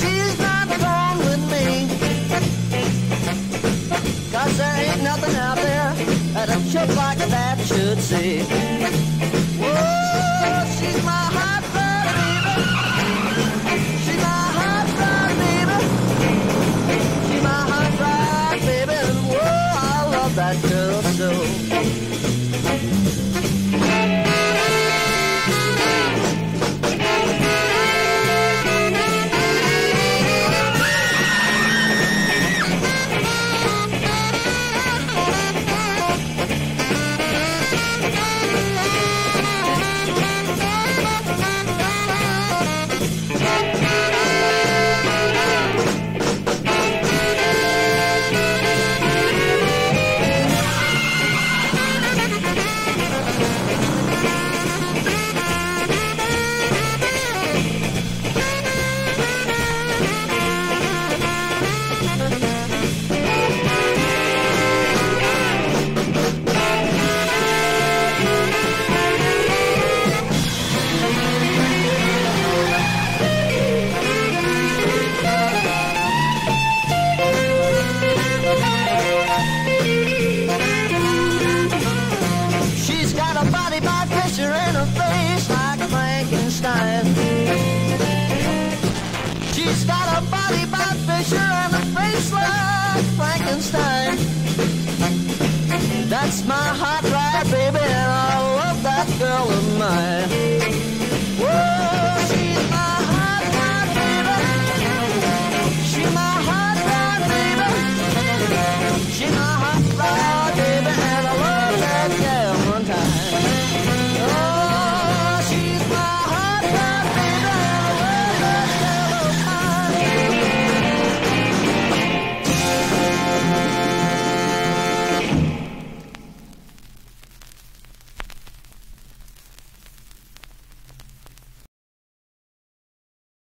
she's not alone with me. Cause there ain't nothing out there that a chick like that should see. Oh, she's my heart. just like Frankenstein. She's got a body by Fisher and a face like Frankenstein. That's my hot ride, baby, and I love that girl of mine.